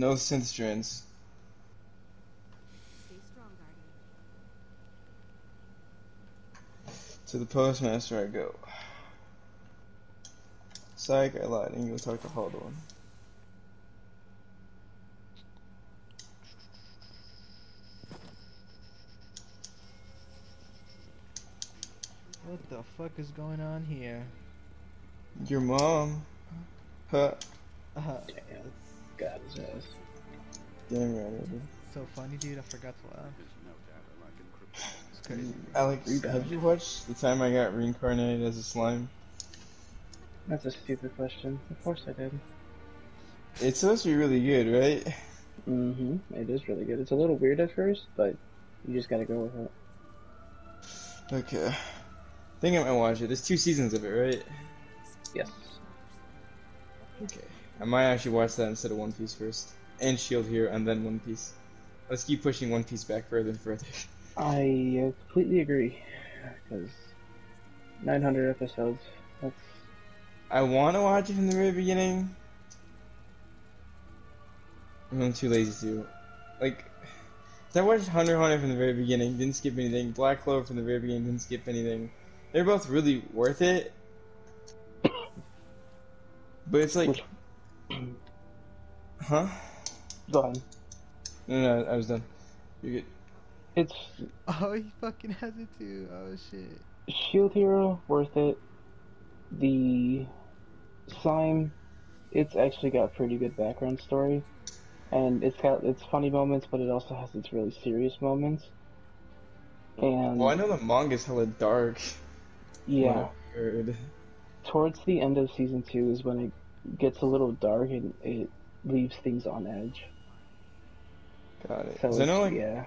No synth strands. Stay strong, Guardian. To the postmaster I go. Psych, I lied. And you go talk to Haldor. What the fuck is going on here? Your mom. Huh. Uh, Damn, got his ass. Damn right, I did. so funny, dude. I forgot to laugh. It's crazy. Alex, have you watched the time I got reincarnated as a slime? That's a stupid question. Of course I did. It's supposed to be really good, right? Mm-hmm. It is really good. It's a little weird at first, but you just gotta go with it. Okay. I think I might watch it. There's two seasons of it, right? Yes. Okay. I might actually watch that instead of One Piece first. And Shield Hero, and then One Piece. Let's keep pushing One Piece back further and further. I uh, completely agree. Because 900 episodes, that's... I want to watch it from the very beginning. I'm too lazy to. Like, I watched Hunter Hunter from the very beginning, didn't skip anything. Black Clover from the very beginning, didn't skip anything. They're both really worth it. But it's like, huh? Go ahead. No, no, I was done. You get. good. It's Oh, he fucking has it too. Oh shit. Shield Hero, worth it. The Slime, it's actually got a pretty good background story. And it's got its funny moments, but it also has its really serious moments. And Well, I know the manga's hella dark. yeah, I heard. Towards the end of season two is when it gets a little dark and it leaves things on edge. Got it. So 'Cause I know, like, yeah,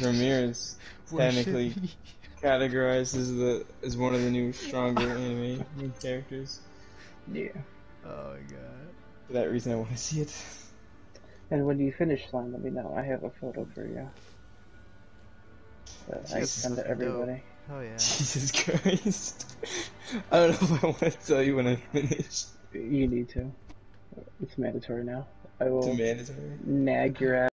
Ramirez Worship technically me. categorized as the as one of the new stronger anime main characters. yeah. Oh my god. For that reason, I want to see it. And when you finish Slime, let me know. I have a photo for you. That I can That's send to fucking dope. everybody. Oh yeah. Jesus Christ! I don't know if I want to tell you when I finish. You need to. It's mandatory now. I will It's mandatory. nag your ass.